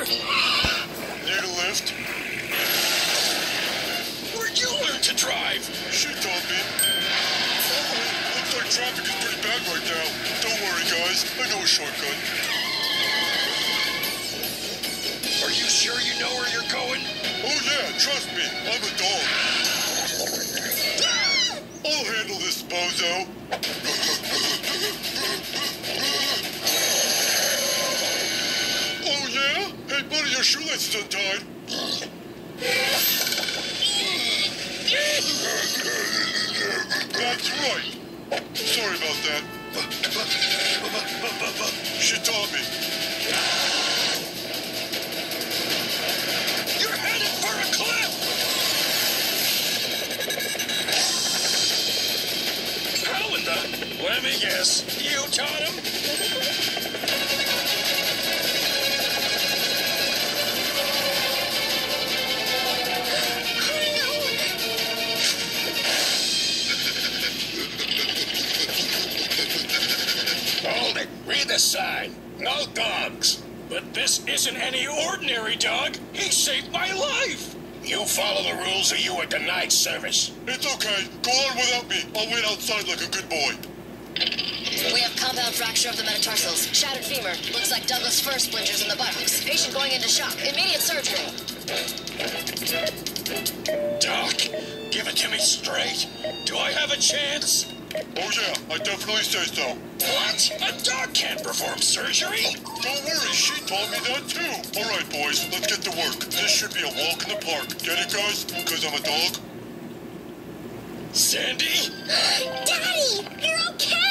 Need a lift? Where'd you learn to drive? She taught me. Oh, looks like traffic is pretty bad right now. Don't worry, guys. I know a shortcut. Are you sure you know where you're going? Oh, yeah, trust me. I'm a dog. I'll handle this, bozo. Your shoelace is untied. That's right. Sorry about that. She taught me. You're headed for a cliff! How in the... Let me guess. You taught him? Hold it. The sign. No dogs. But this isn't any ordinary dog. He saved my life. You follow the rules or you are denied service. It's okay. Go on without me. I'll wait outside like a good boy. We have compound fracture of the metatarsals. Shattered femur. Looks like Douglas fir splinters in the buttocks. Patient going into shock. Immediate surgery. Doc, give it to me straight. Do I have a chance? Oh, yeah, I definitely say so. What? Dog can't perform surgery? Don't worry, she taught me that too. All right, boys, let's get to work. This should be a walk in the park. Get it, guys? Because I'm a dog? Sandy? Daddy! You're okay!